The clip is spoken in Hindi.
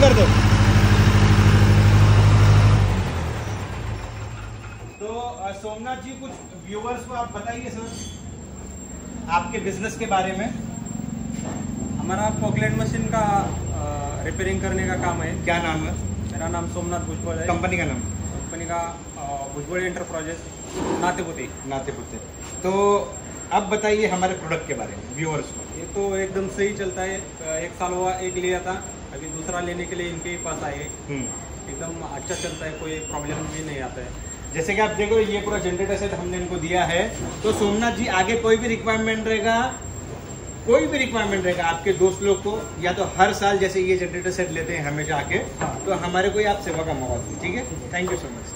बंद कर दो। तो सोमनाथ जी कुछ व्यूवर्स को आप बताइए सर आपके बिज़नेस के बारे में। हमारा पॉकलेट मशीन का रिपेयरिंग करने का काम है। क्या नाम है? मेरा नाम सोमनाथ भुजबल है। कंपनी का नाम? कंपनी का भुजबल एंटरप्राइजेस नातेपुते। नातेपुते। तो अब बताइए हमारे प्रोडक्ट के बारे में व्यूअर्स को। ये तो एकदम सही चलता है। एक साल हुआ एक लिया था। अभी दूसरा लेने के लिए इनके ही पास आए। हम्म। एकदम अच्छा चलता है कोई प्रॉब्लम भी नहीं आता है। जैसे कि आप देखो ये पूरा जनरेटर सेट हमने इनको दिया है। तो सोमनाथ जी आगे कोई भी रिक्वायरमेंट रहेगा? कोई भी रिक्वायरमेंट रहेगा आपके दोस्त लोग को या तो हर साल जैसे ये जनरेटर सेट लेते हैं हमेशा आके हाँ। तो हमारे कोई आप सेवा का मौका दीजिए ठीक है? Thank you so much